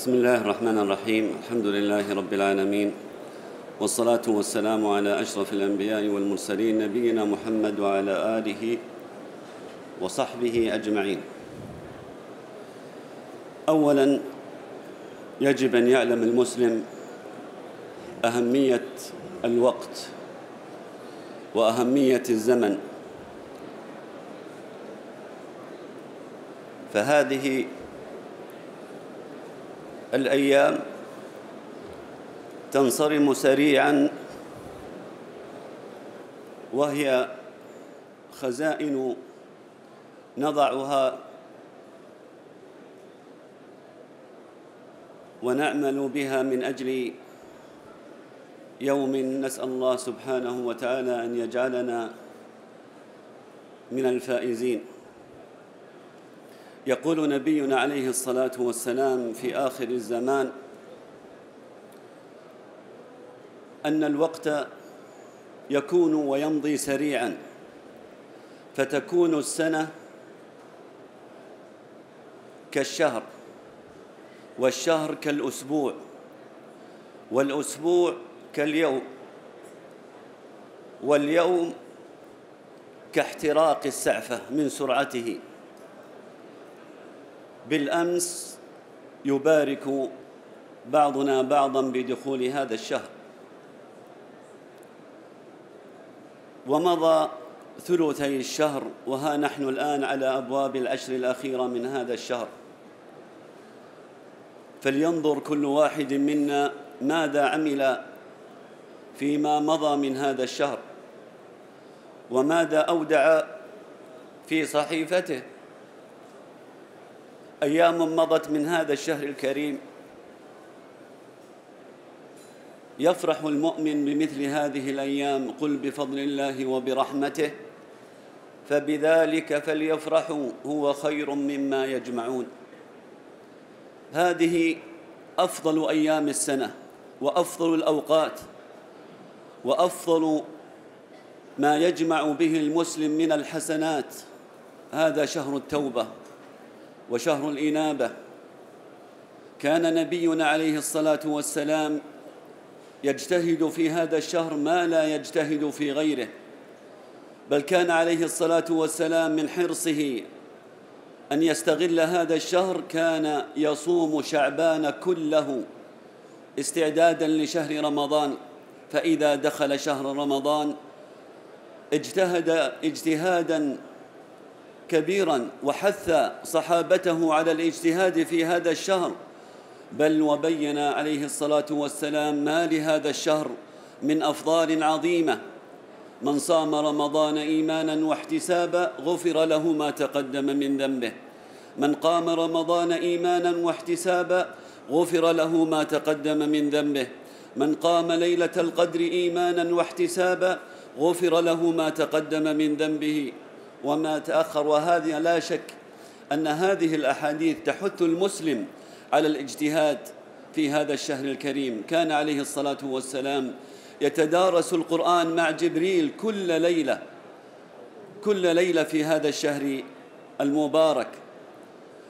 بسم الله الرحمن الرحيم الحمد لله رب العالمين والصلاة والسلام على أشرف الأنبياء والمرسلين نبينا محمد وعلى آله وصحبه أجمعين أولا يجب أن يعلم المسلم أهمية الوقت وأهمية الزمن فهذه الأيام تنصرم سريعا وهي خزائن نضعها. ونعمل بها من أجل يوم نسأل الله سبحانه وتعالى أن يجعلنا من الفائزين. يقول نبينا عليه الصلاة والسلام في آخر الزمان أن الوقت يكون ويمضي سريعا فتكون السنة كالشهر والشهر كالأسبوع والأسبوع كاليوم واليوم كاحتراق السعفة من سرعته. بالأمس يبارك بعضنا بعضا بدخول هذا الشهر. ومضى ثلثي الشهر وها نحن الآن على أبواب العشر الأخيرة من هذا الشهر. فلينظر كل واحد منا ماذا عمل فيما مضى من هذا الشهر وماذا أودع في صحيفته. أيام مضت من هذا الشهر الكريم. يفرح المؤمن بمثل هذه الأيام قل بفضل الله وبرحمته. فبذلك فليفرحوا هو خير مما يجمعون. هذه أفضل أيام السنة وأفضل الأوقات وأفضل ما يجمع به المسلم من الحسنات. هذا شهر التوبة. وشهر الإنابة. كان نبينا عليه الصلاة والسلام يجتهد في هذا الشهر ما لا يجتهد في غيره بل كان عليه الصلاة والسلام من حرصه أن يستغل هذا الشهر كان يصوم شعبان كله استعدادا لشهر رمضان. فإذا دخل شهر رمضان اجتهد اجتهادا كبيرا وحث صحابته على الاجتهاد في هذا الشهر. بل وبين عليه الصلاة والسلام ما لهذا الشهر من أفضال عظيمة. من صام رمضان ايمانا واحتسابا غفر له ما تقدم من ذنبه. من قام رمضان ايمانا واحتسابا غفر له ما تقدم من ذنبه. من قام ليلة القدر ايمانا واحتسابا غفر له ما تقدم من ذنبه. وما تأخر وهذه لا شك أن هذه الأحاديث تحث المسلم على الاجتهاد في هذا الشهر الكريم. كان عليه الصلاة والسلام يتدارس القرآن مع جبريل كل ليلة كل ليلة في هذا الشهر المبارك.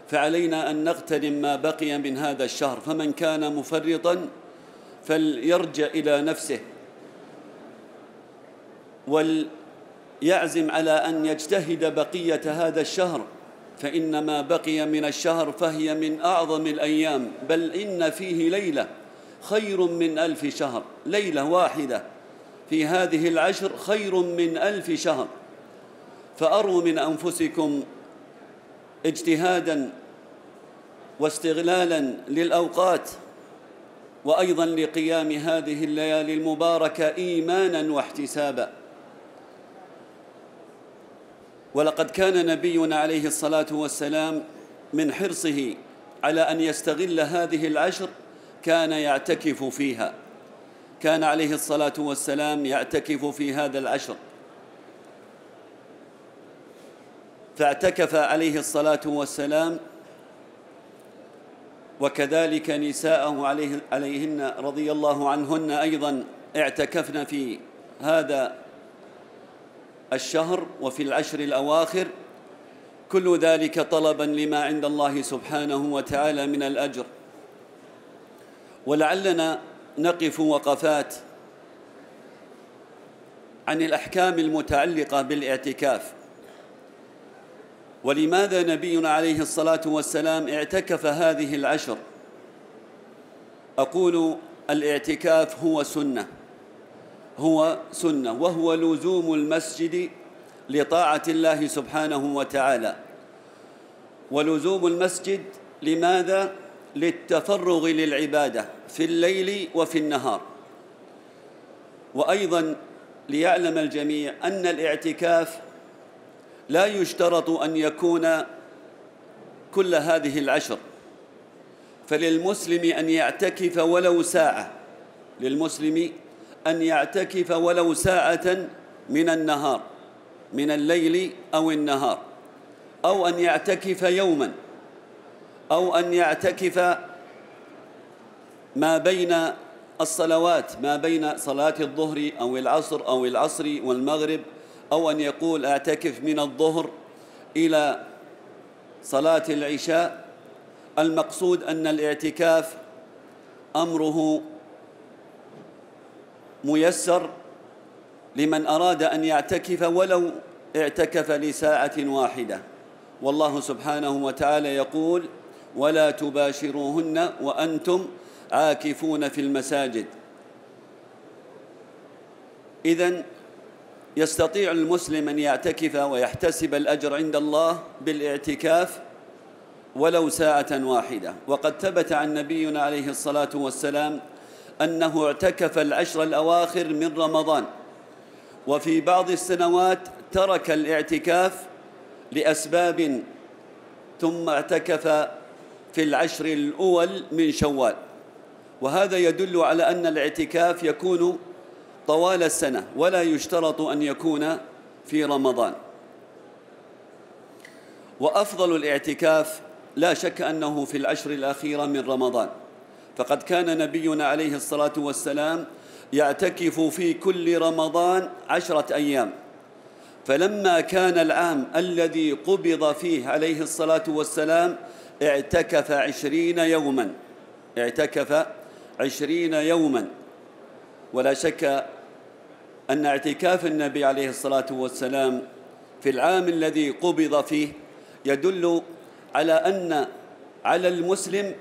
فعلينا أن نغتنم ما بقي من هذا الشهر. فمن كان مفرطا فليرجع إلى نفسه. وال يعزم على أن يجتهد بقية هذا الشهر فان ما بقي من الشهر فهي من أعظم الأيام بل إن فيه ليلة خير من ألف شهر ليلة واحدة في هذه العشر خير من ألف شهر. فأروا من أنفسكم اجتهادا واستغلالا للأوقات وأيضا لقيام هذه الليالي المباركة إيمانا واحتسابا. ولقد كان نبينا عليه الصلاة والسلام من حرصه على أن يستغل هذه العشر كان يعتكف فيها. كان عليه الصلاة والسلام يعتكف في هذا العشر. فاعتكف عليه الصلاة والسلام وكذلك نساءه عليه عليهن رضي الله عنهن أيضا اعتكفن في هذا الشهر وفي العشر الأواخر كل ذلك طلبا لما عند الله سبحانه وتعالى من الأجر. ولعلنا نقف وقفات عن الأحكام المتعلقة بالاعتكاف. ولماذا نبينا عليه الصلاة والسلام اعتكف هذه العشر؟ أقول الاعتكاف هو سنة. هو سنة وهو لزوم المسجد لطاعة الله سبحانه وتعالى. ولزوم المسجد لماذا؟ للتفرغ للعبادة في الليل وفي النهار. وأيضا ليعلم الجميع أن الاعتكاف لا يشترط أن يكون كل هذه العشر. فللمسلم أن يعتكف ولو ساعة. للمسلم أن يعتكف ولو ساعة من النهار من الليل أو النهار أو أن يعتكف يوما أو أن يعتكف ما بين الصلوات ما بين صلاة الظهر أو العصر أو العصر والمغرب أو أن يقول أعتكف من الظهر إلى صلاة العشاء. المقصود أن الاعتكاف أمره ميسر لمن أراد أن يعتكف ولو اعتكف لساعة واحدة. والله سبحانه وتعالى يقول ولا تباشروهن وأنتم عاكفون في المساجد. إذن يستطيع المسلم أن يعتكف ويحتسب الأجر عند الله بالاعتكاف ولو ساعة واحدة. وقد ثبت عن نبينا عليه الصلاة والسلام أنه اعتكف العشر الأواخر من رمضان وفي بعض السنوات ترك الاعتكاف لأسباب ثم اعتكف في العشر الأول من شوال. وهذا يدل على أن الاعتكاف يكون طوال السنة ولا يشترط أن يكون في رمضان. وأفضل الاعتكاف لا شك أنه في العشر الأخيرة من رمضان. فقد كان نبينا عليه الصلاة والسلام يعتكف في كل رمضان عشرة أيام. فلما كان العام الذي قبض فيه عليه الصلاة والسلام اعتكف عشرين يوما. اعتكف عشرين يوما. ولا شك أن اعتكاف النبي عليه الصلاة والسلام في العام الذي قبض فيه يدل على أن على المسلم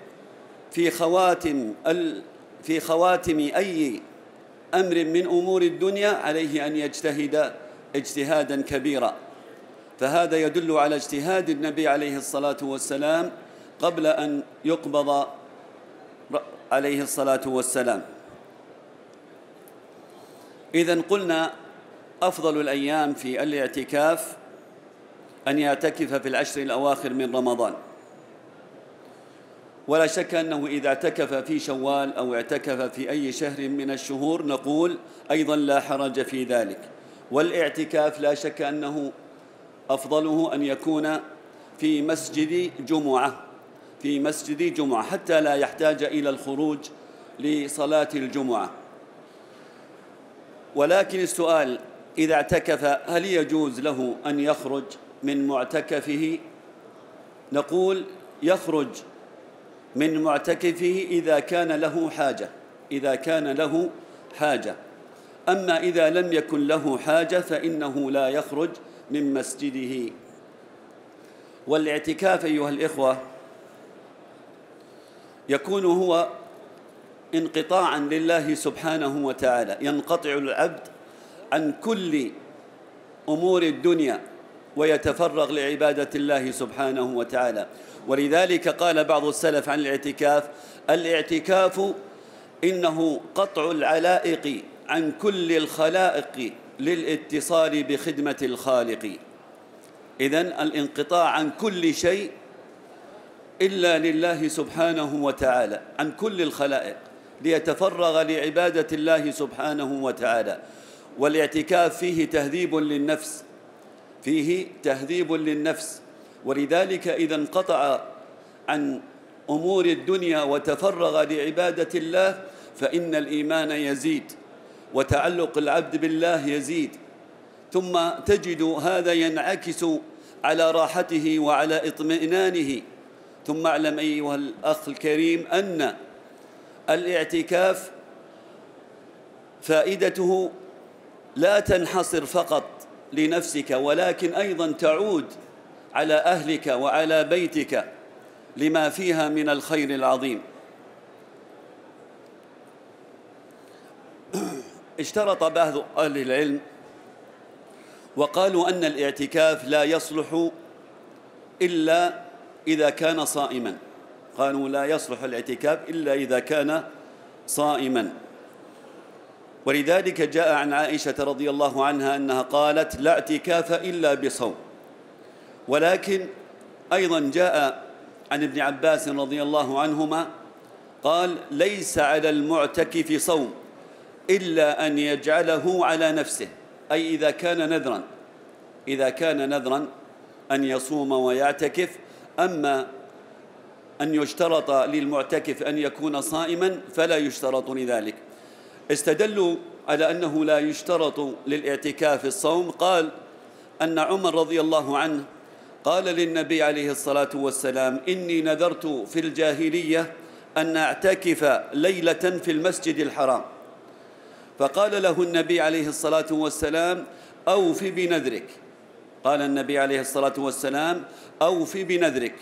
في خواتم في خواتم أي أمر من أمور الدنيا عليه أن يجتهد اجتهادا كبيرا. فهذا يدل على اجتهاد النبي عليه الصلاة والسلام قبل أن يقبض عليه الصلاة والسلام. إذا قلنا أفضل الأيام في الاعتكاف أن يعتكف في العشر الأواخر من رمضان. ولا شك أنه إذا اعتكف في شوال أو اعتكف في أي شهر من الشهور نقول أيضا لا حرج في ذلك. والاعتكاف لا شك أنه أفضله أن يكون في مسجد جمعة في مسجد جمعة حتى لا يحتاج إلى الخروج لصلاة الجمعة. ولكن السؤال إذا اعتكف هل يجوز له أن يخرج من معتكفه؟ نقول يخرج من معتكفه إذا كان له حاجة إذا كان له حاجة. أما إذا لم يكن له حاجة فإنه لا يخرج من مسجده. والاعتكاف أيها الإخوة يكون هو انقطاعا لله سبحانه وتعالى. ينقطع العبد عن كل أمور الدنيا ويتفرغ لعبادة الله سبحانه وتعالى. ولذلك قال بعض السلف عن الاعتكاف الاعتكاف إنه قطع العلائق عن كل الخلائق للاتصال بخدمة الخالق. إذن الانقطاع عن كل شيء إلا لله سبحانه وتعالى عن كل الخلائق ليتفرغ لعبادة الله سبحانه وتعالى. والاعتكاف فيه تهذيب للنفس فيه تهذيب للنفس. ولذلك إذا انقطع عن أمور الدنيا وتفرغ لعبادة الله فإن الإيمان يزيد وتعلق العبد بالله يزيد. ثم تجد هذا ينعكس على راحته وعلى اطمئنانه. ثم اعلم أيها الأخ الكريم أن الاعتكاف فائدته لا تنحصر فقط لنفسك ولكن أيضا تعود على أهلك وعلى بيتك لما فيها من الخير العظيم. اشترط بعض أهل العلم وقالوا أن الاعتكاف لا يصلح إلا إذا كان صائما. قالوا لا يصلح الاعتكاف إلا إذا كان صائما. ولذلك جاء عن عائشة رضي الله عنها أنها قالت لا اعتكاف إلا بصوم. ولكن أيضا جاء عن ابن عباس رضي الله عنهما قال ليس على المعتكف صوم إلا أن يجعله على نفسه أي إذا كان نذرا إذا كان نذرا أن يصوم ويعتكف. أما أن يشترط للمعتكف أن يكون صائما فلا يشترط لذلك. استدلوا على أنه لا يشترط للاعتكاف الصوم. قال أن عمر رضي الله عنه قال للنبي عليه الصلاة والسلام إني نذرت في الجاهلية أن أعتكف ليلة في المسجد الحرام. فقال له النبي عليه الصلاة والسلام أوف بنذرك. قال النبي عليه الصلاة والسلام أوف بنذرك.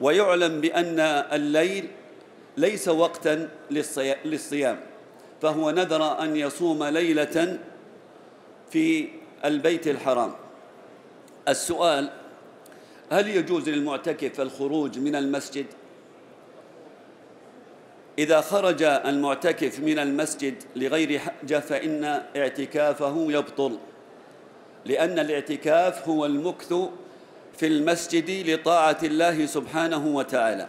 ويعلم بأن الليل ليس وقتا للصيام. فهو نذر أن يصوم ليلة في البيت الحرام. السؤال هل يجوز للمعتكف الخروج من المسجد؟ إذا خرج المعتكف من المسجد لغير حاجة فإن اعتكافه يبطل لأن الاعتكاف هو المكث في المسجد لطاعة الله سبحانه وتعالى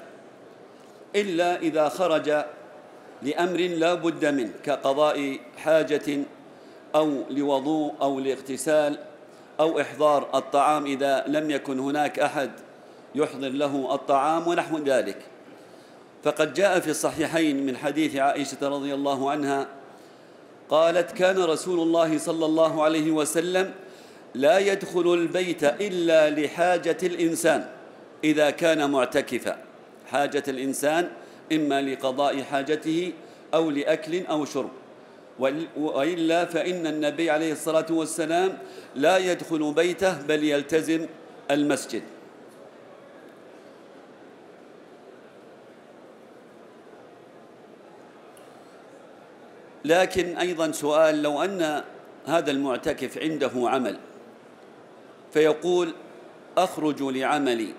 إلا إذا خرج لأمر لا بد منه كقضاء حاجة أو لوضوء أو لاغتسال أو إحضار الطعام إذا لم يكن هناك أحد يحضر له الطعام ونحو ذلك. فقد جاء في الصحيحين من حديث عائشة رضي الله عنها قالت كان رسول الله صلى الله عليه وسلم لا يدخل البيت إلا لحاجة الإنسان إذا كان معتكفا. حاجة الإنسان إما لقضاء حاجته أو لأكل أو شرب. وإلا فإن النبي عليه الصلاة والسلام لا يدخل بيته بل يلتزم المسجد. لكن أيضا سؤال لو أن هذا المعتكف عنده عمل فيقول أخرج لعملي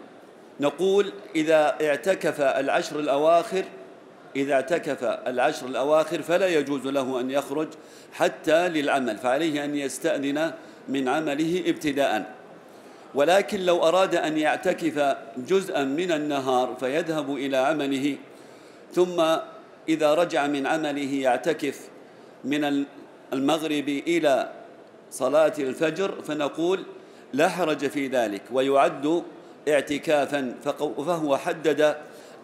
نقول إذا اعتكف العشر الأواخر إذا اعتكف العشر الأواخر فلا يجوز له أن يخرج حتى للعمل فعليه أن يستأذن من عمله ابتداء. ولكن لو أراد أن يعتكف جزءا من النهار فيذهب إلى عمله ثم إذا رجع من عمله يعتكف من المغرب إلى صلاة الفجر فنقول لا حرج في ذلك ويعد اعتكافا فهو حدد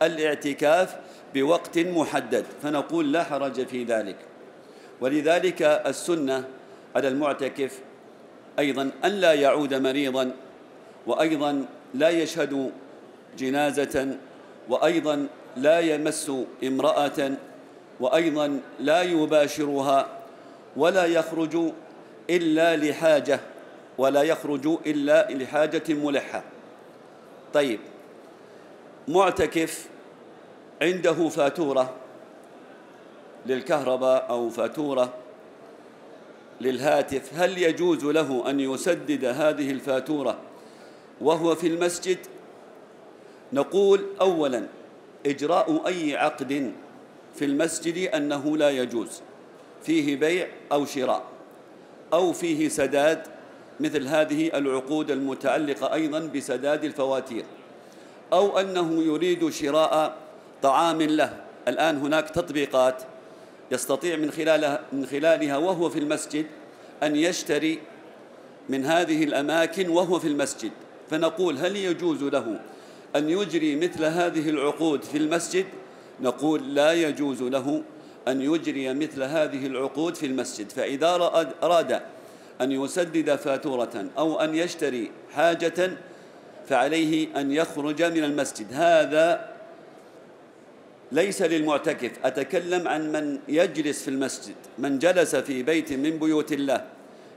الاعتكاف بوقت محدد فنقول لا حرج في ذلك. ولذلك السنة على المعتكف أيضا أن لا يعود مريضا وأيضا لا يشهد جنازة وأيضا لا يمس امرأة وأيضا لا يباشرها ولا يخرج إلا لحاجة ولا يخرج إلا لحاجة ملحة. طيب معتكف عنده فاتورة للكهرباء أو فاتورة للهاتف. هل يجوز له أن يسدد هذه الفاتورة وهو في المسجد؟ نقول اولا إجراء أي عقد في المسجد أنه لا يجوز فيه بيع أو شراء أو فيه سداد مثل هذه العقود المتعلقة أيضا بسداد الفواتير. أو أنه يريد شراء طعام له. الآن هناك تطبيقات يستطيع من خلالها من خلالها وهو في المسجد أن يشتري من هذه الأماكن وهو في المسجد. فنقول هل يجوز له أن يجري مثل هذه العقود في المسجد؟ نقول لا يجوز له أن يجري مثل هذه العقود في المسجد. فإذا أراد أن يسدد فاتورة أو أن يشتري حاجة فعليه أن يخرج من المسجد. هذا ليس للمعتكف. أتكلم عن من يجلس في المسجد من جلس في بيت من بيوت الله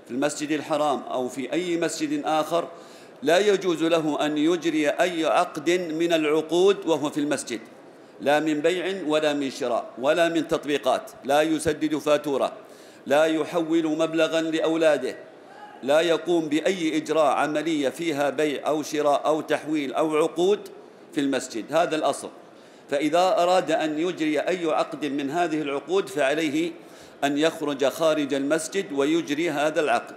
في المسجد الحرام أو في أي مسجد آخر. لا يجوز له أن يجري أي عقد من العقود وهو في المسجد. لا من بيع ولا من شراء ولا من تطبيقات. لا يسدد فاتورة. لا يحول مبلغا لأولاده. لا يقوم بأي إجراء عملية فيها بيع أو شراء أو تحويل أو عقود في المسجد. هذا الأصل. فإذا أراد أن يجري أي عقد من هذه العقود فعليه أن يخرج خارج المسجد ويجري هذا العقد.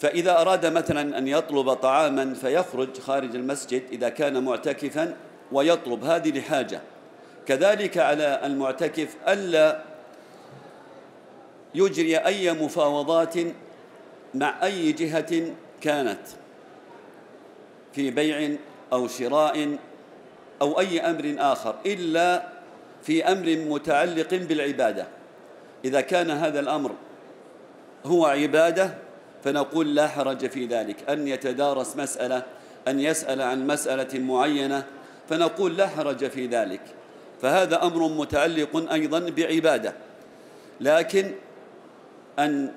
فإذا أراد مثلا أن يطلب طعاما فيخرج خارج المسجد إذا كان معتكفا ويطلب. هذه لحاجة. كذلك على المعتكف ألا يجري أي مفاوضات مع أي جهة كانت في بيع أو شراء أو أي أمر آخر إلا في أمر متعلق بالعبادة. إذا كان هذا الأمر هو عبادة فنقول لا حرج في ذلك. أن يتدارس مسألة أن يسأل عن مسألة معينة فنقول لا حرج في ذلك. فهذا أمر متعلق أيضا بعبادة. لكن أن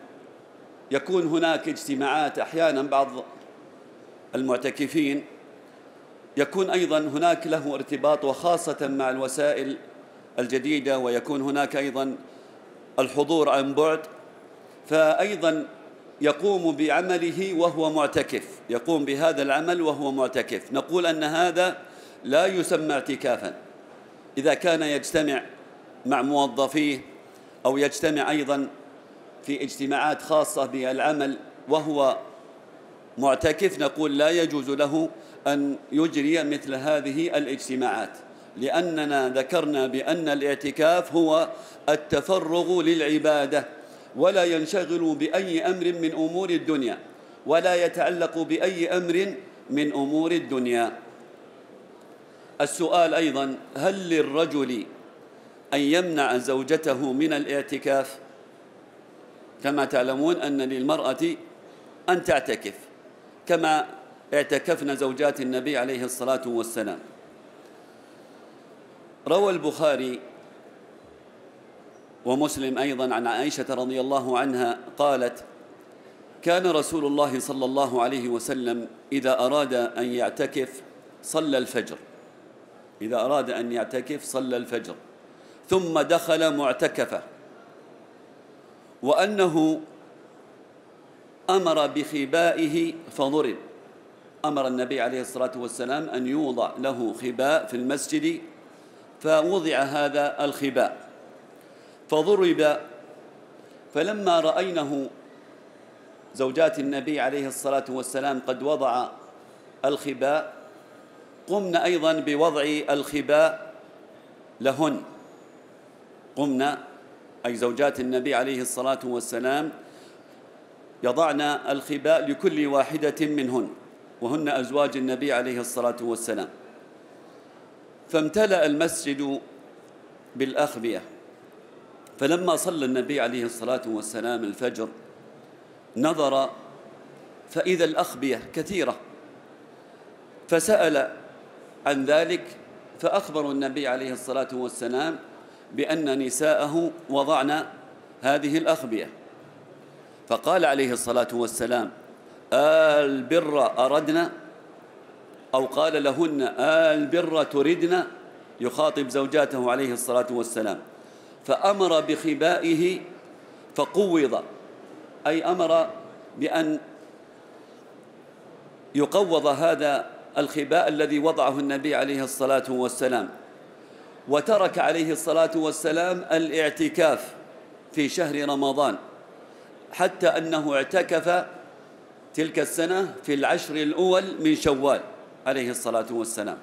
يكون هناك اجتماعات أحيانا بعض المعتكفين. يكون أيضا هناك له ارتباط وخاصة مع الوسائل الجديدة ويكون هناك أيضا الحضور عن بعد. فأيضا يقوم بعمله وهو معتكف يقوم بهذا العمل وهو معتكف. نقول أن هذا لا يسمى اعتكافا. إذا كان يجتمع مع موظفيه أو يجتمع أيضا في اجتماعات خاصة بالعمل وهو معتكف نقول لا يجوز له أن يجري مثل هذه الاجتماعات لأننا ذكرنا بأن الاعتكاف هو التفرغ للعبادة ولا ينشغل بأي أمر من أمور الدنيا ولا يتعلق بأي أمر من أمور الدنيا. السؤال أيضا هل للرجل أن يمنع زوجته من الاعتكاف؟ كما تعلمون أن للمرأة أن تعتكف كما اعتكفن زوجات النبي عليه الصلاة والسلام. روى البخاري ومسلم أيضا عن عائشة رضي الله عنها قالت كان رسول الله صلى الله عليه وسلم إذا أراد أن يعتكف صلى الفجر. إذا أراد أن يعتكف صلى الفجر. ثم دخل معتكفة. وأنه أمر بخبائه فضرب. أمر النبي عليه الصلاة والسلام أن يوضع له خباء في المسجد فوضع هذا الخباء. فضرب. فلما رأينه زوجات النبي عليه الصلاة والسلام قد وضع الخباء قمنا أيضا بوضع الخباء لهن. قمنا أي زوجات النبي عليه الصلاة والسلام يضعن الخباء لكل واحدة منهن وهن أزواج النبي عليه الصلاة والسلام. فامتلأ المسجد بالأخبية. فلما صلى النبي عليه الصلاة والسلام الفجر نظر فإذا الأخبية كثيرة. فسأل عن ذلك فأخبروا النبي عليه الصلاة والسلام بأن نساءه وضعن هذه الأخبية. فقال عليه الصلاة والسلام البر أردنا أو قال لهن البر تردن؟ يخاطب زوجاته عليه الصلاة والسلام. فأمر بخبائه فقوض. أي أمر بأن يقوض هذا الخباء الذي وضعه النبي عليه الصلاة والسلام. وترك عليه الصلاة والسلام الاعتكاف في شهر رمضان حتى أنه اعتكف تلك السنة في العشر الأول من شوال عليه الصلاة والسلام.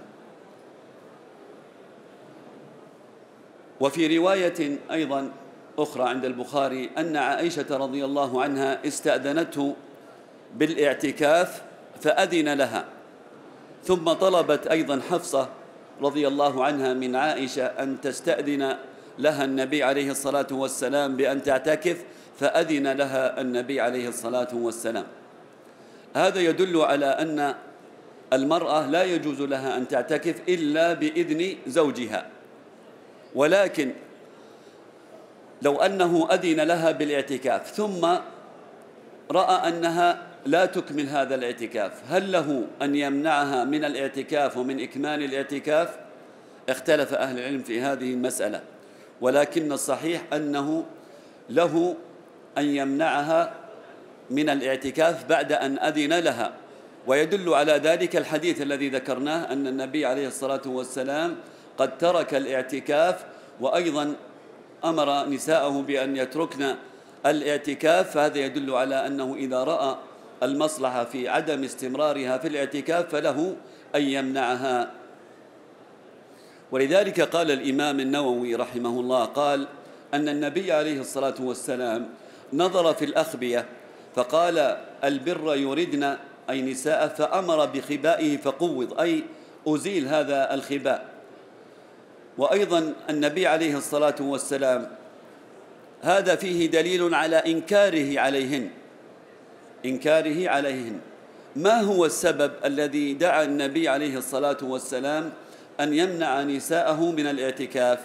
وفي رواية أيضا أخرى عند البخاري أن عائشة رضي الله عنها استأذنته بالاعتكاف فأذن لها ثم طلبت أيضا حفصة رضي الله عنها من عائشة أن تستأذن لها النبي عليه الصلاة والسلام بأن تعتكف فأذن لها النبي عليه الصلاة والسلام. هذا يدل على أن المرأة لا يجوز لها أن تعتكف إلا بإذن زوجها. ولكن لو أنه أذن لها بالاعتكاف ثم رأى أنها لا تكمل هذا الاعتكاف. هل له أن يمنعها من الاعتكاف ومن إكمال الاعتكاف؟ اختلف أهل العلم في هذه المسألة ولكن الصحيح أنه له أن يمنعها من الاعتكاف بعد أن أذن لها. ويدل على ذلك الحديث الذي ذكرناه أن النبي عليه الصلاة والسلام قد ترك الاعتكاف وأيضا أمر نساءه بأن يتركن الاعتكاف. فهذا يدل على أنه إذا رأى المصلحة في عدم استمرارها في الاعتكاف فله أن يمنعها. ولذلك قال الإمام النووي رحمه الله قال أن النبي عليه الصلاة والسلام نظر في الأخبية فقال البر يردن أي نساء فأمر بخبائه فقوض أي أزيل هذا الخباء وأيضا النبي عليه الصلاة والسلام هذا فيه دليل على إنكاره عليهن. إنكاره عليهن. ما هو السبب الذي دعا النبي عليه الصلاة والسلام أن يمنع نساءه من الاعتكاف؟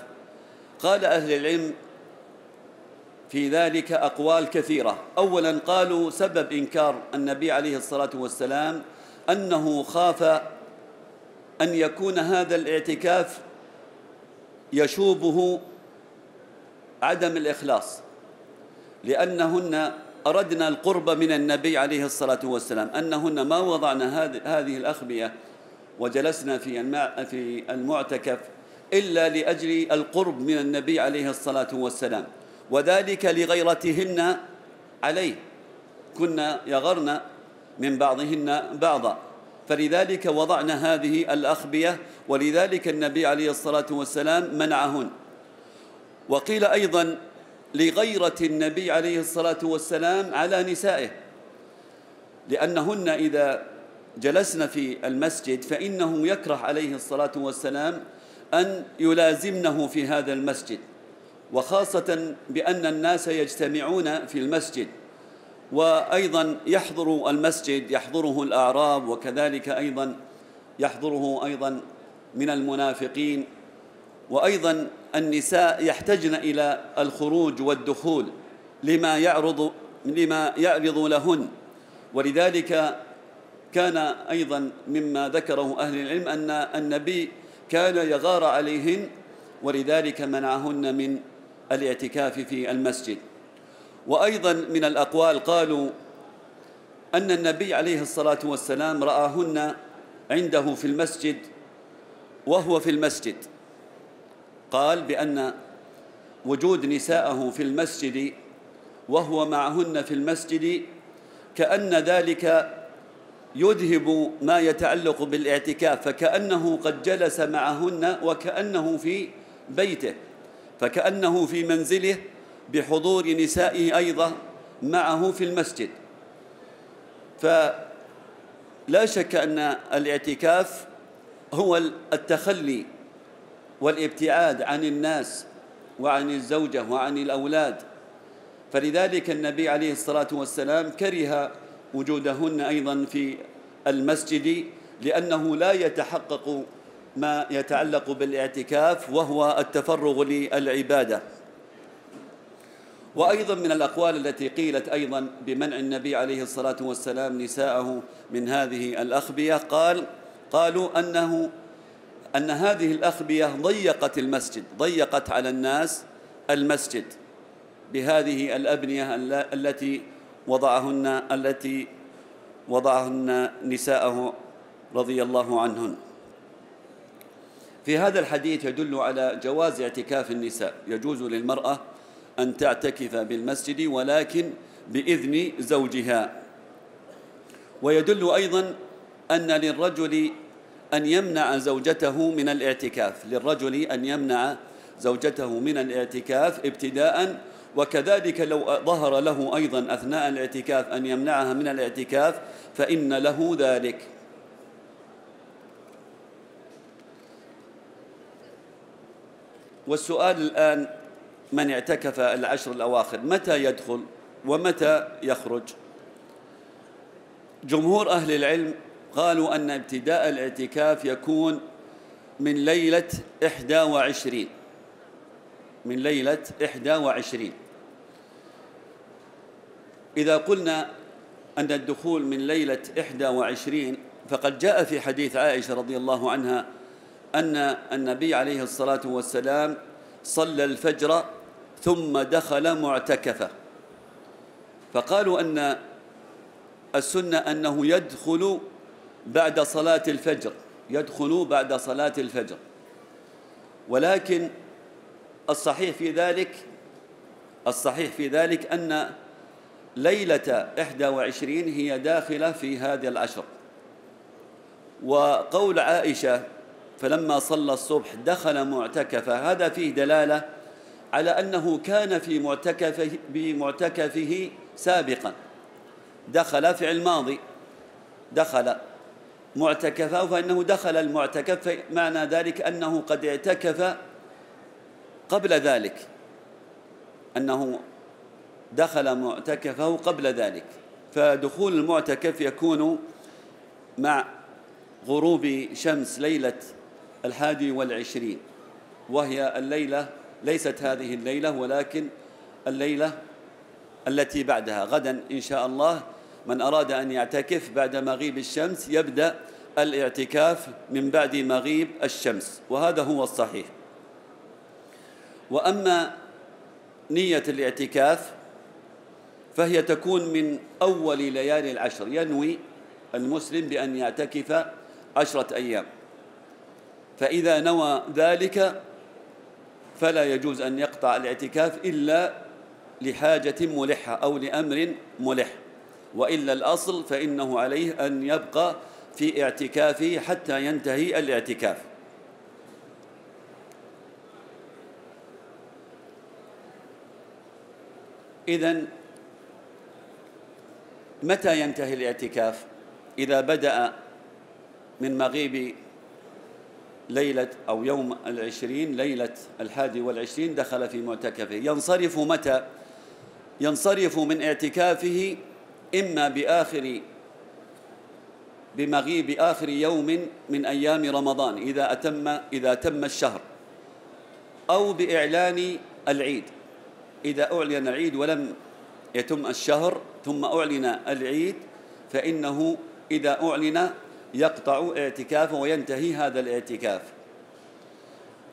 قال أهل العلم في ذلك أقوال كثيرة. أولا قالوا سبب إنكار النبي عليه الصلاة والسلام أنه خاف أن يكون هذا الاعتكاف يشوبه عدم الإخلاص لأنهن أردنا القرب من النبي عليه الصلاة والسلام أنهن ما وضعنا هذه الأخبية وجلسنا في المعتكف إلا لأجل القرب من النبي عليه الصلاة والسلام. وذلك لغيرتهن عليه. كنا يغرن من بعضهن بعضا. فلذلك وضعنا هذه الأخبية ولذلك النبي عليه الصلاة والسلام منعهن. وقيل أيضا لغيرة النبي عليه الصلاة والسلام على نسائه. لأنهن إذا جلسن في المسجد فإنه يكره عليه الصلاة والسلام أن يلازمنه في هذا المسجد وخاصة بأن الناس يجتمعون في المسجد وأيضا يحضر المسجد يحضره الأعراب وكذلك أيضا يحضره أيضا من المنافقين وأيضا النساء يحتجن إلى الخروج والدخول لما يعرض لما يعرض لهن. ولذلك كان أيضا مما ذكره أهل العلم أن النبي كان يغار عليهن ولذلك منعهن من الاعتكاف في المسجد. وأيضا من الأقوال قالوا أن النبي عليه الصلاة والسلام رآهن عنده في المسجد وهو في المسجد. قال بأن وجود نساءه في المسجد وهو معهن في المسجد كأن ذلك يذهب ما يتعلق بالاعتكاف فكأنه قد جلس معهن وكأنه في بيته فكأنه في منزله بحضور نسائه أيضا معه في المسجد. فلا شك أن الاعتكاف هو التخلي والابتعاد عن الناس وعن الزوجة وعن الأولاد. فلذلك النبي عليه الصلاة والسلام كره وجودهن أيضا في المسجد لأنه لا يتحقق ما يتعلق بالاعتكاف وهو التفرغ للعبادة. وأيضا من الأقوال التي قيلت أيضا بمنع النبي عليه الصلاة والسلام نساءه من هذه الأخبية قال قالوا أنه أن هذه الأخبية ضيقت المسجد ضيقت على الناس المسجد بهذه الأبنية التي وضعهن التي وضعهن نساءه رضي الله عنهن. في هذا الحديث يدل على جواز اعتكاف النساء. يجوز للمرأة أن تعتكف بالمسجد ولكن بإذن زوجها. ويدل أيضا أن للرجل أن يمنع زوجته من الاعتكاف للرجل أن يمنع زوجته من الاعتكاف ابتداء. وكذلك لو ظهر له أيضا أثناء الاعتكاف أن يمنعها من الاعتكاف فإن له ذلك. والسؤال الآن من اعتكف العشر الأواخر متى يدخل ومتى يخرج؟ جمهور أهل العلم قالوا أن ابتداء الاعتكاف يكون من ليلة إحدى وعشرين. من ليلة إحدى وعشرين. إذا قلنا أن الدخول من ليلة إحدى وعشرين فقد جاء في حديث عائشة رضي الله عنها أن النبي عليه الصلاة والسلام صلى الفجر ثم دخل معتكفا فقالوا أن السنة أنه يدخل بعد صلاة الفجر يدخل بعد صلاة الفجر. ولكن الصحيح في ذلك الصحيح في ذلك أن ليلة 21 هي داخلة في هذه العشر. وقول عائشة فلما صلى الصبح دخل معتكفا هذا فيه دلالة على أنه كان في معتكفه بمعتكفه سابقا. دخل فعل ماضي دخل معتكفا فإنه دخل المعتكف معنى ذلك أنه قد اعتكف قبل ذلك. أنه دخل معتكفه قبل ذلك. فدخول المعتكف يكون مع غروب شمس ليلة الحادي والعشرين وهي الليلة ليست هذه الليلة ولكن الليلة التي بعدها. غدا إن شاء الله من أراد أن يعتكف بعد مغيب الشمس يبدأ الاعتكاف من بعد مغيب الشمس وهذا هو الصحيح. وأما نية الاعتكاف فهي تكون من أول ليالي العشر ينوي المسلم بأن يعتكف عشرة أيام. فإذا نوى ذلك فلا يجوز أن يقطع الاعتكاف إلا لحاجة ملحة أو لأمر ملح. وإلا الأصل فإنه عليه أن يبقى في اعتكافه حتى ينتهي الاعتكاف. إذن متى ينتهي الاعتكاف؟ إذا بدأ من مغيب ليلة أو يوم العشرين ليلة الحادي والعشرين دخل في معتكفه. ينصرف متى؟ ينصرف من اعتكافه إما بآخر بمغيب آخر يوم من أيام رمضان إذا أتم إذا تم الشهر أو بإعلان العيد. إذا أعلن العيد ولم يتم الشهر ثم أعلن العيد فإنه إذا أعلن يقطع اعتكافه وينتهي هذا الاعتكاف.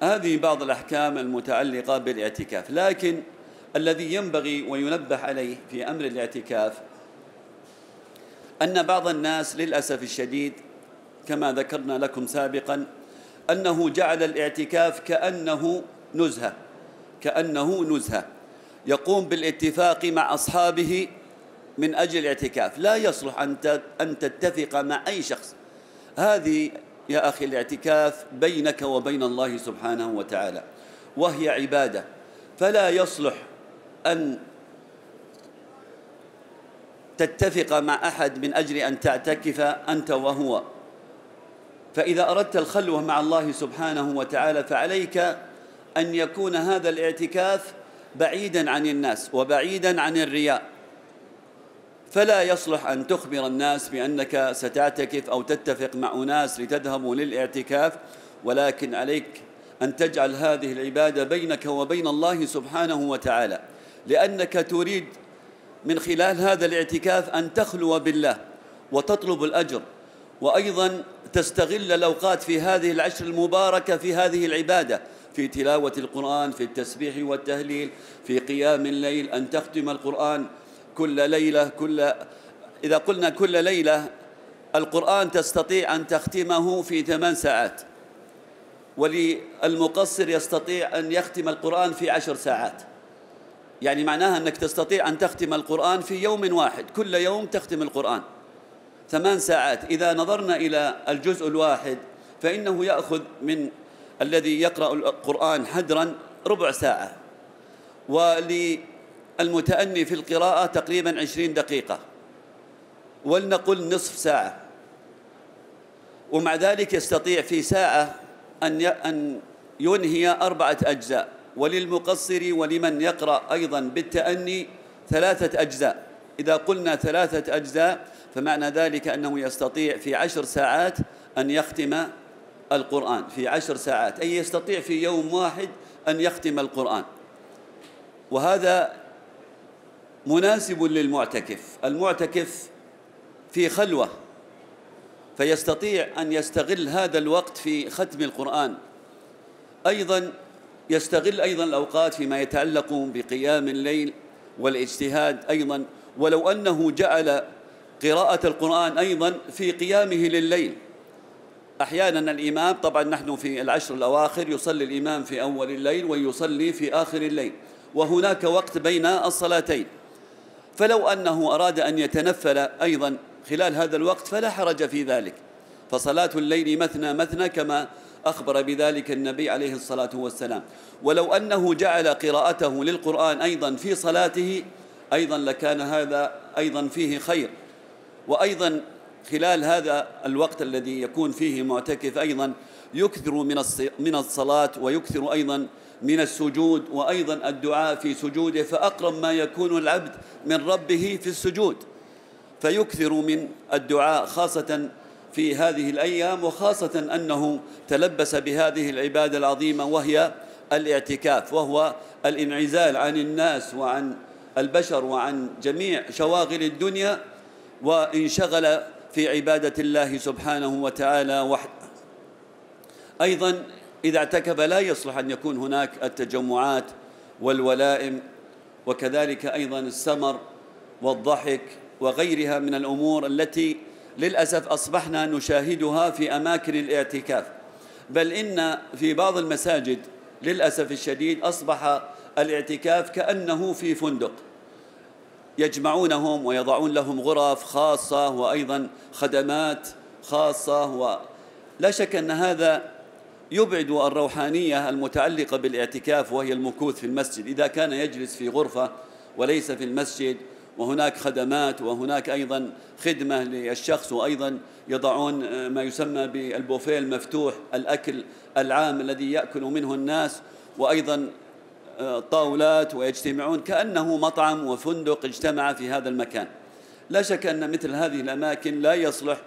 هذه بعض الأحكام المتعلقة بالاعتكاف لكن الذي ينبغي وينبه عليه في أمر الاعتكاف أن بعض الناس للأسف الشديد كما ذكرنا لكم سابقا أنه جعل الاعتكاف كأنه نزهة كأنه نزهة. يقوم بالاتفاق مع أصحابه من أجل الاعتكاف. لا يصلح أن تتفق مع أي شخص. هذه يا أخي الاعتكاف بينك وبين الله سبحانه وتعالى وهي عبادة. فلا يصلح أن تتفق مع أحد من أجل أن تعتكف أنت وهو. فإذا أردت الخلوة مع الله سبحانه وتعالى فعليك أن يكون هذا الاعتكاف بعيدا عن الناس وبعيدا عن الرياء. فلا يصلح أن تخبر الناس بأنك ستعتكف أو تتفق مع أناس لتذهبوا للاعتكاف ولكن عليك أن تجعل هذه العبادة بينك وبين الله سبحانه وتعالى. لأنك تريد من خلال هذا الاعتكاف أن تخلو بالله وتطلب الأجر. وأيضا تستغل الأوقات في هذه العشر المباركة في هذه العبادة في تلاوة القرآن في التسبيح والتهليل في قيام الليل أن تختم القرآن كل ليلة كل إذا قلنا كل ليلة القرآن تستطيع أن تختمه في ثمان ساعات. وللمقصر يستطيع أن يختم القرآن في عشر ساعات. يعني معناها أنك تستطيع أن تختم القرآن في يوم واحد. كل يوم تختم القرآن. ثمان ساعات. إذا نظرنا إلى الجزء الواحد فإنه يأخذ من الذي يقرأ القرآن حدرا ربع ساعة. وللمتأني في القراءة تقريبا عشرين دقيقة. ولنقل نصف ساعة. ومع ذلك يستطيع في ساعة أن أن ينهي أربعة أجزاء. وللمقصر ولمن يقرأ أيضا بالتأني ثلاثة أجزاء. إذا قلنا ثلاثة أجزاء فمعنى ذلك أنه يستطيع في عشر ساعات أن يختم القرآن. في عشر ساعات أي يستطيع في يوم واحد أن يختم القرآن. وهذا مناسب للمعتكف. المعتكف في خلوة فيستطيع أن يستغل هذا الوقت في ختم القرآن. أيضا يستغل أيضا الأوقات فيما يتعلق بقيام الليل والاجتهاد أيضا. ولو أنه جعل قراءة القرآن أيضا في قيامه لليل. أحيانا الإمام طبعا نحن في العشر الأواخر يصلي الإمام في أول الليل ويصلي في آخر الليل وهناك وقت بين الصلاتين. فلو أنه أراد أن يتنفل أيضا خلال هذا الوقت فلا حرج في ذلك. فصلاة الليل مثنى مثنى كما أخبر بذلك النبي عليه الصلاة والسلام. ولو أنه جعل قراءته للقرآن أيضا في صلاته أيضا لكان هذا أيضا فيه خير. وأيضا خلال هذا الوقت الذي يكون فيه معتكف أيضا يكثر من من الصلاة ويكثر أيضا من السجود وأيضا الدعاء في سجوده فأقرب ما يكون العبد من ربه في السجود. فيكثر من الدعاء خاصة في هذه الأيام وخاصة أنه تلبس بهذه العبادة العظيمة وهي الاعتكاف وهو الانعزال عن الناس وعن البشر وعن جميع شواغل الدنيا وانشغل في عبادة الله سبحانه وتعالى وحده. أيضا إذا اعتكف لا يصلح أن يكون هناك التجمعات والولائم وكذلك أيضا السمر والضحك وغيرها من الأمور التي للأسف أصبحنا نشاهدها في أماكن الاعتكاف. بل إن في بعض المساجد للأسف الشديد أصبح الاعتكاف كأنه في فندق. يجمعونهم ويضعون لهم غرف خاصة وأيضا خدمات خاصة ولا شك أن هذا يبعد الروحانية المتعلقة بالاعتكاف وهي المكوث في المسجد. إذا كان يجلس في غرفة وليس في المسجد وهناك خدمات وهناك أيضا خدمة للشخص وأيضا يضعون ما يسمى بالبوفيه المفتوح الأكل العام الذي يأكل منه الناس وأيضا طاولات ويجتمعون كأنه مطعم وفندق اجتمع في هذا المكان. لا شك أن مثل هذه الأماكن لا يصلح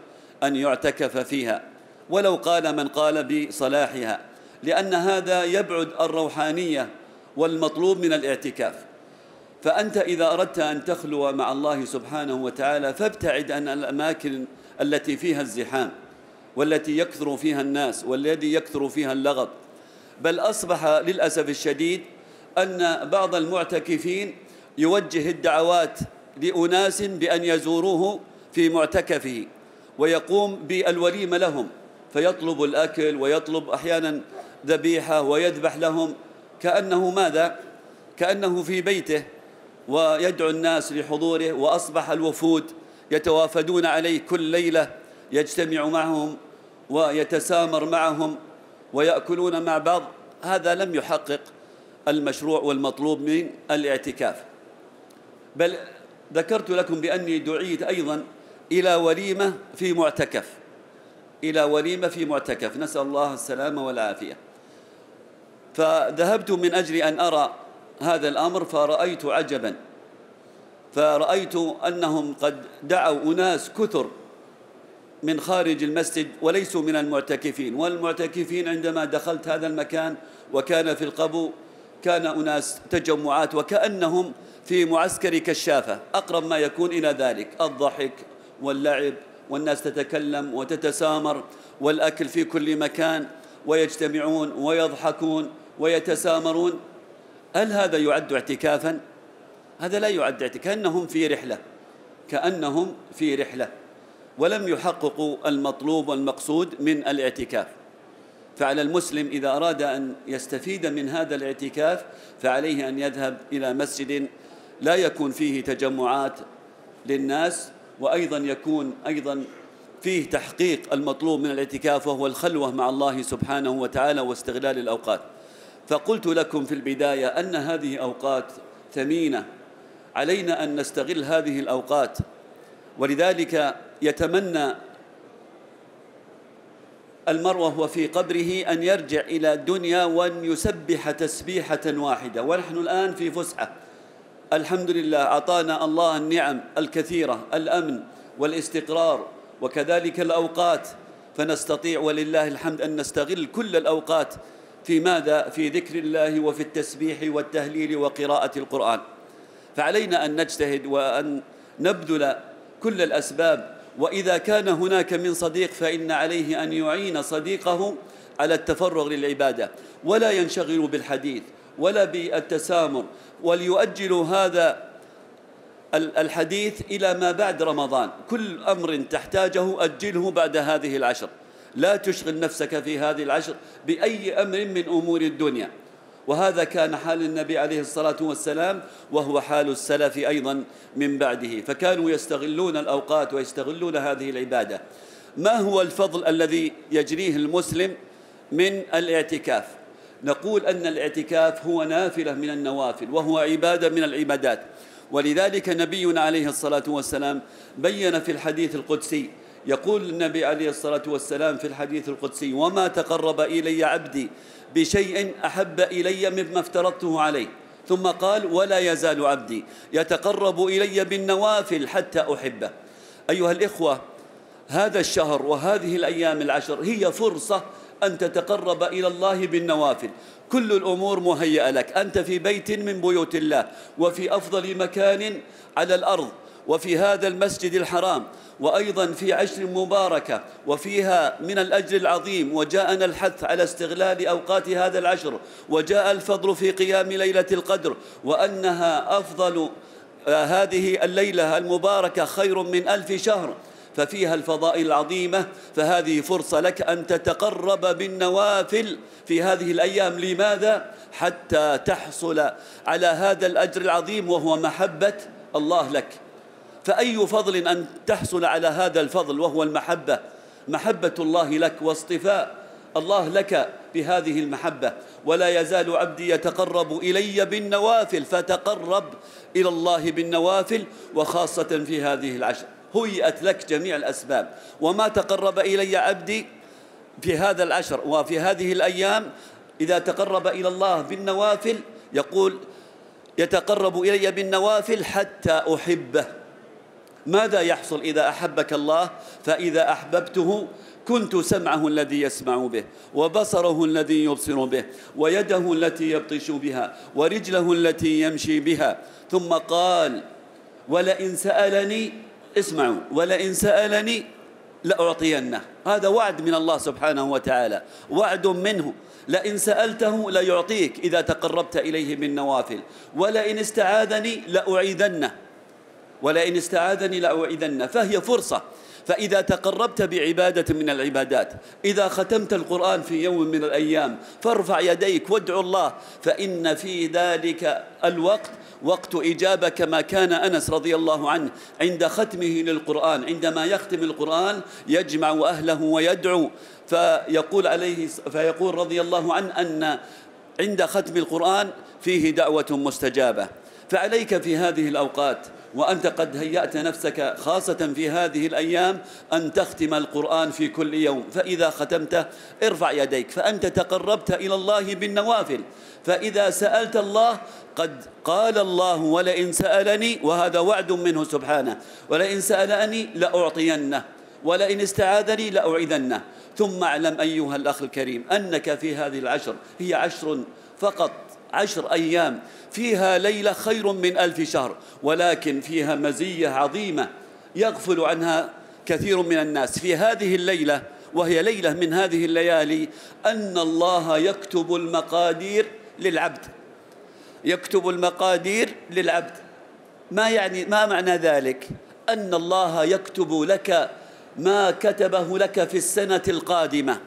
أن يعتكف فيها ولو قال من قال بصلاحها لأن هذا يبعد الروحانية والمطلوب من الاعتكاف. فأنت إذا أردت أن تخلو مع الله سبحانه وتعالى فابتعد عن الأماكن التي فيها الزحام والتي يكثر فيها الناس والذي يكثر فيها اللغط بل أصبح للأسف الشديد أن بعض المعتكفين يوجه الدعوات لأناس بأن يزوروه في معتكفه ويقوم بالوليمة لهم فيطلب الأكل ويطلب أحيانا ذبيحة ويذبح لهم. كأنه ماذا؟ كأنه في بيته. ويدعو الناس لحضوره وأصبح الوفود يتوافدون عليه كل ليلة يجتمع معهم ويتسامر معهم ويأكلون مع بعض. هذا لم يحقق المشروع والمطلوب من الاعتكاف. بل ذكرت لكم بأني دعيت أيضا إلى وليمة في معتكف. إلى وليمة في معتكف. نسأل الله السلامة والعافية. فذهبت من أجل أن أرى هذا الأمر فرأيت عجبا. فرأيت أنهم قد دعوا أناس كثر من خارج المسجد وليسوا من المعتكفين والمعتكفين عندما دخلت هذا المكان وكان في القبو كان أناس تجمعات وكأنهم في معسكر كشافة. أقرب ما يكون إلى ذلك الضحك واللعب والناس تتكلم وتتسامر والأكل في كل مكان ويجتمعون ويضحكون ويتسامرون. هل هذا يعد اعتكافا؟ هذا لا يعد اعتكاف كأنهم في رحلة كأنهم في رحلة ولم يحققوا المطلوب والمقصود من الاعتكاف فعلى المسلم إذا أراد أن يستفيد من هذا الاعتكاف فعليه أن يذهب إلى مسجد لا يكون فيه تجمعات للناس وأيضا يكون أيضا فيه تحقيق المطلوب من الاعتكاف وهو الخلوة مع الله سبحانه وتعالى واستغلال الأوقات فقلت لكم في البداية أن هذه أوقات ثمينة. علينا أن نستغل هذه الأوقات. ولذلك يتمنى المرء وهو في قبره أن يرجع إلى الدنيا وأن يسبح تسبيحة واحدة. ونحن الآن في فسحة. الحمد لله أعطانا الله النعم الكثيرة الأمن والاستقرار وكذلك الأوقات. فنستطيع ولله الحمد أن نستغل كل الأوقات في ماذا؟ في ذكر الله وفي التسبيح والتهليل وقراءة القرآن. فعلينا أن نجتهد وأن نبذل كل الأسباب وإذا كان هناك من صديق فإن عليه أن يعين صديقه على التفرغ للعبادة. ولا ينشغل بالحديث ولا بالتسامر وليؤجل هذا الحديث إلى ما بعد رمضان. كل أمر تحتاجه أجله بعد هذه العشر. لا تشغل نفسك في هذه العشر بأي أمر من أمور الدنيا. وهذا كان حال النبي عليه الصلاة والسلام وهو حال السلف أيضا من بعده. فكانوا يستغلون الأوقات ويستغلون هذه العبادة. ما هو الفضل الذي يجريه المسلم من الاعتكاف؟ نقول أن الاعتكاف هو نافلة من النوافل وهو عبادة من العبادات. ولذلك نبينا عليه الصلاة والسلام بين في الحديث القدسي يقول النبي عليه الصلاة والسلام في الحديث القدسي وما تقرب إلي عبدي بشيء أحب إلي مما افترضته عليه. ثم قال ولا يزال عبدي يتقرب إلي بالنوافل حتى أحبه. أيها الإخوة هذا الشهر وهذه الأيام العشر هي فرصة أن تتقرب إلى الله بالنوافل. كل الأمور مهيئة لك. أنت في بيت من بيوت الله وفي أفضل مكان على الأرض وفي هذا المسجد الحرام وأيضا في عشر مباركة وفيها من الأجر العظيم وجاءنا الحث على استغلال أوقات هذا العشر وجاء الفضل في قيام ليلة القدر وأنها أفضل آه، هذه الليلة المباركة خير من ألف شهر. ففيها الفضائل العظيمة فهذه فرصة لك أن تتقرب بالنوافل في هذه الأيام. لماذا؟ حتى تحصل على هذا الأجر العظيم وهو محبة الله لك. فأي فضل أن تحصل على هذا الفضل وهو المحبة؟ محبة الله لك واصطفاء الله لك بهذه المحبة. ولا يزال عبدي يتقرب إلي بالنوافل فتقرب إلى الله بالنوافل وخاصة في هذه العشر. هيئت لك جميع الأسباب. وما تقرب إلي عبدي في هذا العشر وفي هذه الأيام إذا تقرب إلى الله بالنوافل يقول يتقرب إلي بالنوافل حتى أحبه. ماذا يحصل إذا أحبك الله؟ فإذا أحببته كنت سمعه الذي يسمع به وبصره الذي يبصر به ويده التي يبطش بها ورجله التي يمشي بها. ثم قال ولئن سألني اسمعوا ولئن سألني لأعطينه. هذا وعد من الله سبحانه وتعالى وعد منه. لئن سألته ليعطيك إذا تقربت إليه بالنوافل ولئن استعاذني لأعيذنه. ولئن استعاذني لأعيذنه. فهي فرصة. فإذا تقربت بعبادة من العبادات إذا ختمت القرآن في يوم من الأيام فارفع يديك وادعو الله فإن في ذلك الوقت وقت إجابة كما كان أنس رضي الله عنه عند ختمه للقرآن عندما يختم القرآن يجمع أهله ويدعو. فيقول عليه فيقول رضي الله عنه أن عند ختم القرآن فيه دعوة مستجابة. فعليك في هذه الأوقات وأنت قد هيأت نفسك خاصة في هذه الأيام أن تختم القرآن في كل يوم. فإذا ختمته ارفع يديك. فأنت تقربت إلى الله بالنوافل. فإذا سألت الله قد قال الله ولئن سألني وهذا وعد منه سبحانه ولئن سألني لأعطينه ولئن استعاذني لأعيذنه. ثم اعلم أيها الأخ الكريم أنك في هذه العشر هي عشر فقط عشر أيام فيها ليلة خير من ألف شهر ولكن فيها مزية عظيمة يغفل عنها كثير من الناس. في هذه الليلة وهي ليلة من هذه الليالي أن الله يكتب المقادير للعبد. يكتب المقادير للعبد. ما يعني ما معنى ذلك؟ أن الله يكتب لك ما كتبه لك في السنة القادمة.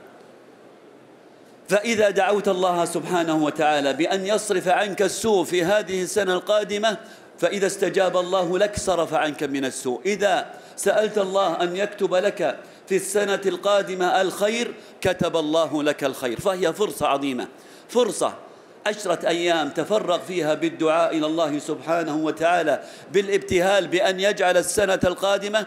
فإذا دعوت الله سبحانه وتعالى بأن يصرف عنك السوء في هذه السنة القادمة فإذا استجاب الله لك صرف عنك من السوء. إذا سألت الله أن يكتب لك في السنة القادمة الخير كتب الله لك الخير. فهي فرصة عظيمة. فرصة عشرة أيام تفرغ فيها بالدعاء إلى الله سبحانه وتعالى بالابتهال بأن يجعل السنة القادمة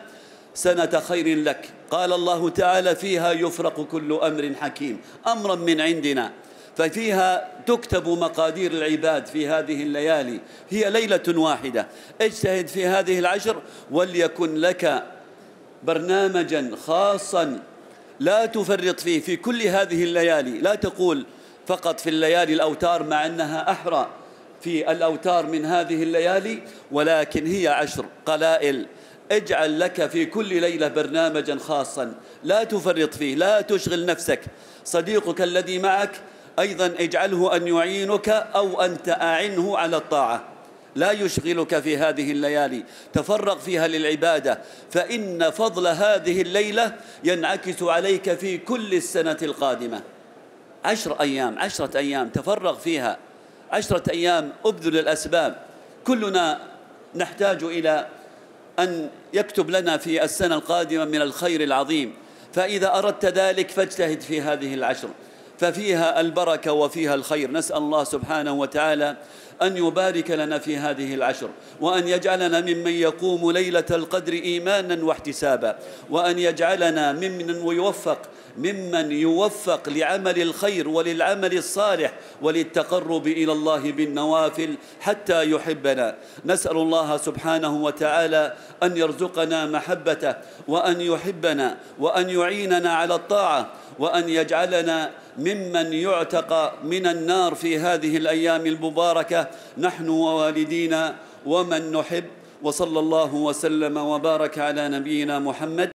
سنة خير لك. قال الله تعالى فيها يفرق كل أمر حكيم أمرا من عندنا. ففيها تكتب مقادير العباد في هذه الليالي هي ليلة واحدة. اجتهد في هذه العشر وليكن لك برنامجا خاصا لا تفرط فيه في كل هذه الليالي. لا تقول فقط في الليالي الأوتار مع أنها أحرى في الأوتار من هذه الليالي ولكن هي عشر قلائل. اجعل لك في كل ليلة برنامجا خاصا. لا تفرط فيه لا تشغل نفسك. صديقك الذي معك أيضا اجعله أن يعينك أو أنت أعنه على الطاعة. لا يشغلك في هذه الليالي. تفرغ فيها للعبادة. فإن فضل هذه الليلة ينعكس عليك في كل السنة القادمة. عشر أيام عشرة أيام تفرغ فيها عشرة أيام أبذل الأسباب كلنا نحتاج إلى أن يكتب لنا في السنة القادمة من الخير العظيم. فإذا أردت ذلك فاجتهد في هذه العشر. ففيها البركة وفيها الخير. نسأل الله سبحانه وتعالى أن يبارك لنا في هذه العشر وأن يجعلنا ممن يقوم ليلة القدر إيمانا واحتسابا وأن يجعلنا ممن يوفق ممن يوفق لعمل الخير وللعمل الصالح وللتقرب إلى الله بالنوافل حتى يحبنا. نسأل الله سبحانه وتعالى أن يرزقنا محبته وأن يحبنا وأن يعيننا على الطاعة وأن يجعلنا ممن يعتق من النار في هذه الأيام المباركة. نحن ووالدينا ومن نحب. وصلى الله وسلم وبارك على نبينا محمد.